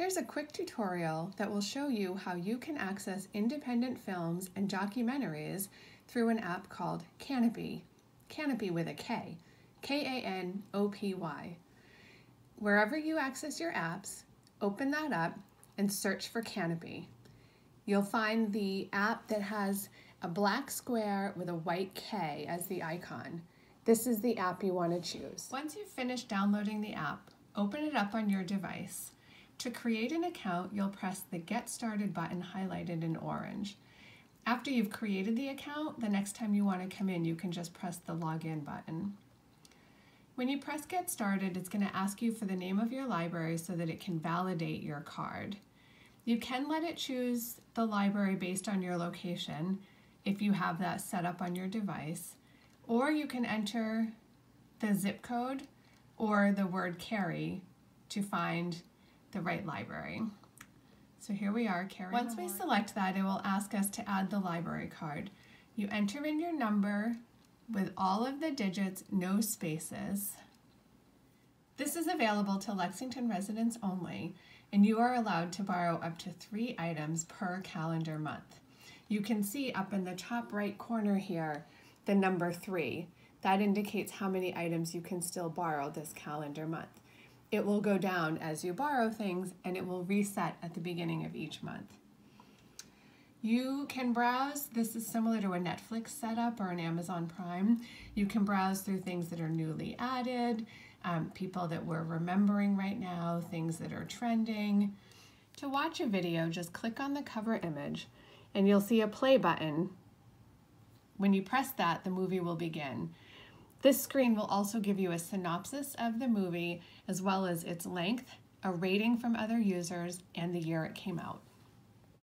Here's a quick tutorial that will show you how you can access independent films and documentaries through an app called Kanopy, Kanopy with a K, K-A-N-O-P-Y. Wherever you access your apps, open that up and search for Kanopy. You'll find the app that has a black square with a white K as the icon. This is the app you want to choose. Once you've finished downloading the app, open it up on your device. To create an account, you'll press the Get Started button highlighted in orange. After you've created the account, the next time you want to come in, you can just press the Login button. When you press Get Started, it's going to ask you for the name of your library so that it can validate your card. You can let it choose the library based on your location if you have that set up on your device, or you can enter the zip code or the word Cary to find the right library. So here we are, Cary. Once we select that, it will ask us to add the library card. You enter in your number with all of the digits, no spaces. This is available to Lexington residents only, and you are allowed to borrow up to three items per calendar month. You can see up in the top right corner here the number three. That indicates how many items you can still borrow this calendar month it will go down as you borrow things and it will reset at the beginning of each month. You can browse, this is similar to a Netflix setup or an Amazon Prime. You can browse through things that are newly added, um, people that we're remembering right now, things that are trending. To watch a video, just click on the cover image and you'll see a play button. When you press that, the movie will begin. This screen will also give you a synopsis of the movie as well as its length, a rating from other users, and the year it came out.